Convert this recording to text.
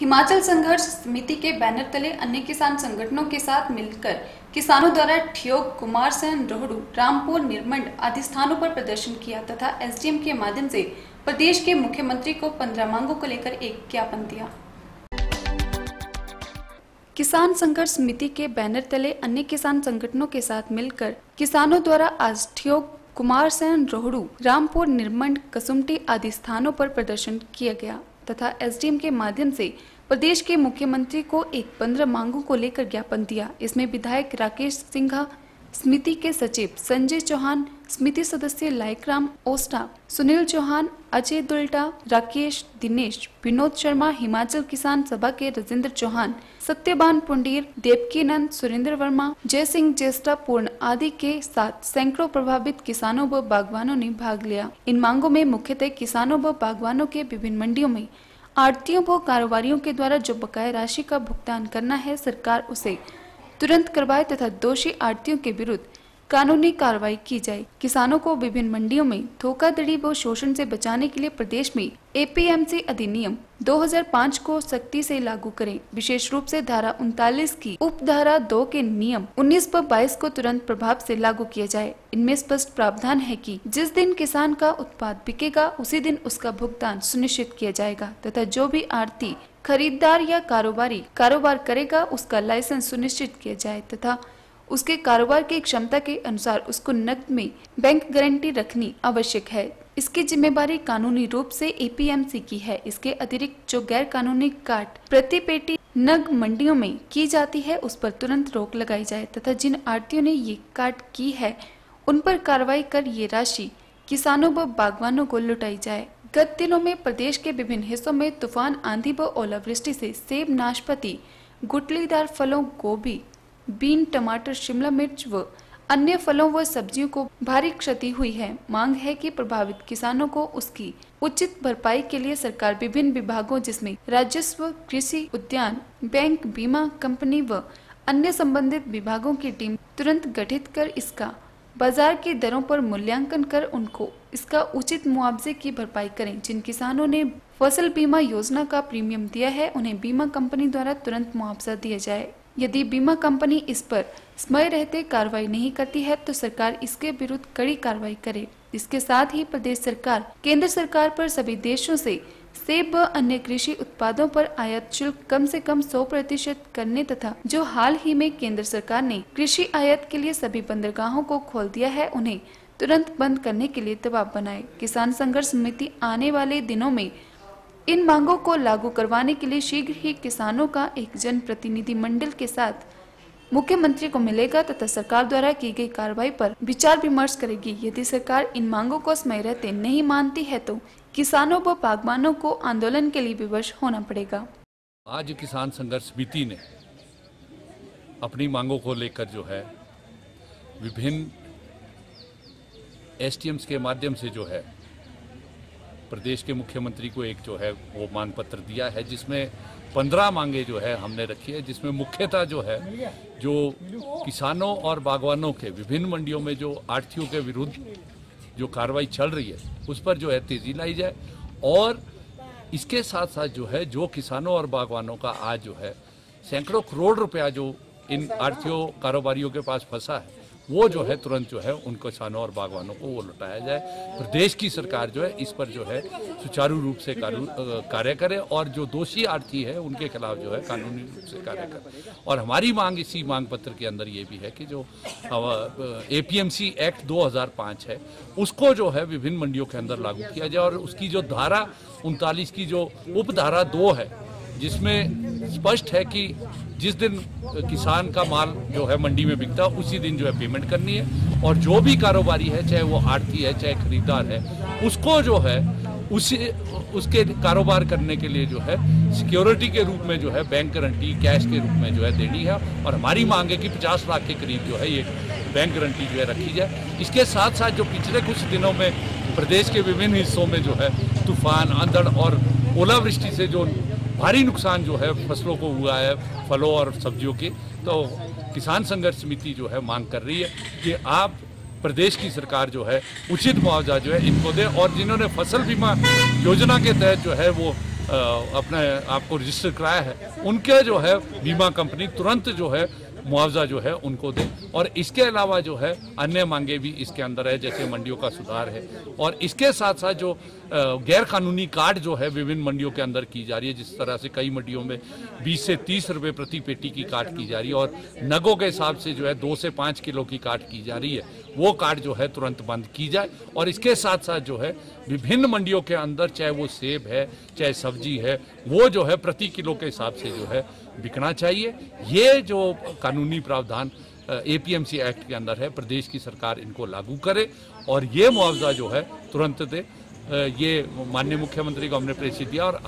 हिमाचल संघर्ष समिति के बैनर तले अन्य किसान संगठनों के साथ मिलकर किसानों द्वारा ठियोग, कुमार कुमारसैन रोहड़ू, रामपुर, निर्मंड आदि स्थानों पर प्रदर्शन किया तथा एसडीएम के माध्यम से प्रदेश के मुख्यमंत्री को पंद्रह मांगों को लेकर एक ज्ञापन दिया। किसान संघर्ष समिति के बैनर तले अन्य किसान संगठनों के साथ मिलकर किसानों द्वारा आज ठियोग, कुमार कुमारसैन रोहड़ू, रामपुर, निर्मंड कसुमटी आदि स्थानों पर प्रदर्शन किया गया। तथा एसडीएम के माध्यम से प्रदेश के मुख्यमंत्री को एक पंद्रह मांगों को लेकर ज्ञापन दिया। इसमें विधायक राकेश सिंघा समिति के सचिव संजय चौहान, समिति सदस्य लाइकराम ओस्टा, सुनील चौहान, अजय दुल्टा, राकेश दिनेश, विनोद शर्मा, हिमाचल किसान सभा के राजेंद्र चौहान, सत्यबान पुंडीर, देवकीनंद सुरेंद्र वर्मा जय सिंह ज्येष्ठा पूर्ण आदि के साथ सैकड़ों प्रभावित किसानों व बागवानों ने भाग लिया। इन मांगों में मुख्यतः किसानों व बागवानों के विभिन्न मंडियों में आड़तियों व कारोबारियों के द्वारा जो बकाया राशि का भुगतान करना है, सरकार उसे तुरंत करवाए तथा दोषी आड़तियों के विरुद्ध कानूनी कार्रवाई की जाए। किसानों को विभिन्न मंडियों में धोखाधड़ी व शोषण से बचाने के लिए प्रदेश में एपीएमसी अधिनियम 2005 को सख्ती से लागू करें। विशेष रूप से धारा उनतालीस की उप धारा दो के नियम 19 व 22 को तुरंत प्रभाव से लागू किया जाए। इनमें स्पष्ट प्रावधान है कि जिस दिन किसान का उत्पाद बिकेगा, उसी दिन उसका भुगतान सुनिश्चित किया जाएगा तथा जो भी आरती खरीदार या कारोबारी कारोबार करेगा, उसका लाइसेंस सुनिश्चित किया जाए तथा उसके कारोबार की क्षमता के अनुसार उसको नकद में बैंक गारंटी रखनी आवश्यक है। इसकी जिम्मेवारी कानूनी रूप से एपीएमसी की है। इसके अतिरिक्त जो गैर कानूनी काट प्रति पेटी नग मंडियों में की जाती है, उस पर तुरंत रोक लगाई जाए तथा जिन आड़तियों ने ये काट की है, उन पर कार्रवाई कर ये राशि किसानों व बागवानों को लुटाई जाए। गत दिनों में प्रदेश के विभिन्न हिस्सों में तूफ़ान आंधी व ओलावृष्टि से सेब, नाशपति गुटलीदार फलों, गोभी, बीन, टमाटर, शिमला मिर्च व अन्य फलों व सब्जियों को भारी क्षति हुई है। मांग है कि प्रभावित किसानों को उसकी उचित भरपाई के लिए सरकार विभिन्न विभागों जिसमें राजस्व, कृषि उद्यान, बैंक बीमा कंपनी व अन्य संबंधित विभागों की टीम तुरंत गठित कर इसका बाज़ार की दरों पर मूल्यांकन कर उनको इसका उचित मुआवजे की भरपाई करें। जिन किसानों ने फ़सल बीमा योजना का प्रीमियम दिया है, उन्हें बीमा कंपनी द्वारा तुरंत मुआवजा दिया जाए। यदि बीमा कंपनी इस पर समय रहते कार्रवाई नहीं करती है तो सरकार इसके विरुद्ध कड़ी कार्रवाई करे। इसके साथ ही प्रदेश सरकार, केंद्र सरकार पर सभी देशों से सेब व अन्य कृषि उत्पादों पर आयात शुल्क कम से कम 100 प्रतिशत करने तथा जो हाल ही में केंद्र सरकार ने कृषि आयात के लिए सभी बंदरगाहों को खोल दिया है, उन्हें तुरंत बंद करने के लिए दबाव बनाए। किसान संघर्ष समिति आने वाले दिनों में इन मांगों को लागू करवाने के लिए शीघ्र ही किसानों का एक जन प्रतिनिधि मंडल के साथ मुख्यमंत्री को मिलेगा तथा सरकार द्वारा की गई कार्रवाई पर विचार विमर्श करेगी। यदि सरकार इन मांगों को समय रहते नहीं मानती है तो किसानों व बागवानों को आंदोलन के लिए विवश होना पड़ेगा। आज किसान संघर्ष समिति ने अपनी मांगों को लेकर जो है, विभिन्न एसटीएम्स के माध्यम से जो है, प्रदेश के मुख्यमंत्री को एक जो है, वो मांग पत्र दिया है, जिसमें पंद्रह मांगे जो है हमने रखी है, जिसमें मुख्यतः जो है, जो किसानों और बागवानों के विभिन्न मंडियों में जो आढ़तियों के विरुद्ध जो कार्रवाई चल रही है, उस पर जो है तेज़ी लाई जाए। और इसके साथ साथ जो है, जो किसानों और बागवानों का आज जो है, सैकड़ों करोड़ रुपया जो इन आढ़तियों कारोबारियों के पास फंसा है। वो जो है तुरंत जो है उन किसानों और बागवानों को वो लौटाया जाए। प्रदेश की सरकार जो है इस पर जो है सुचारू रूप से कार्य करे और जो दोषी आर्थी है उनके खिलाफ जो है कानूनी रूप से कार्य करे। और हमारी मांग इसी मांग पत्र के अंदर ये भी है कि जो एपीएमसी एक्ट 2005 है, उसको जो है विभिन्न मंडियों के अंदर लागू किया जाए और उसकी जो धारा उनतालीस की जो उपधारा दो है, जिसमें स्पष्ट है कि जिस दिन किसान का माल जो है मंडी में बिकता है उसी दिन जो है पेमेंट करनी है। और जो भी कारोबारी है, चाहे वो आड़ती है, चाहे खरीदार है, उसको जो है, उसी, उसके कारोबार करने के लिए जो है सिक्योरिटी के रूप में जो है बैंक गारंटी कैश के रूप में जो है देनी है। और हमारी मांग है कि 50 लाख के करीब जो है ये बैंक गारंटी जो है रखी जाए। इसके साथ साथ जो पिछले कुछ दिनों में प्रदेश के विभिन्न हिस्सों में जो है, तूफ़ान, आंधड़ और ओलावृष्टि से जो भारी नुकसान जो है फ़सलों को हुआ है, फलों और सब्जियों के। तो किसान संघर्ष समिति जो है मांग कर रही है कि आप, प्रदेश की सरकार जो है, उचित मुआवजा जो है इनको दे और जिन्होंने फ़सल बीमा योजना के तहत जो है वो अपने आपको रजिस्टर कराया है, उनके जो है बीमा कंपनी तुरंत जो है मुआवजा जो है उनको दें। और इसके अलावा जो है अन्य मांगे भी इसके अंदर है, जैसे मंडियों का सुधार है। और इसके साथ साथ जो गैर कानूनी कार्ड जो है विभिन्न मंडियों के अंदर की जा रही है, जिस तरह से कई मंडियों में 20 से 30 रुपए प्रति पेटी की काट की जा रही है। और नगों के हिसाब से जो है दो से पाँच किलो की काट की जा रही है। वो कार्ड जो है तुरंत बंद की जाए। और इसके साथ साथ जो है विभिन्न मंडियों के अंदर, चाहे वो सेब है, चाहे सब्ज़ी है, वो जो है प्रति किलो के हिसाब से जो है बिकना चाहिए। ये जो कानूनी प्रावधान एपीएमसी एक्ट के अंदर है, प्रदेश की सरकार इनको लागू करे और ये मुआवजा जो है तुरंत दे। ये माननीय मुख्यमंत्री को हमने प्रेषित दिया और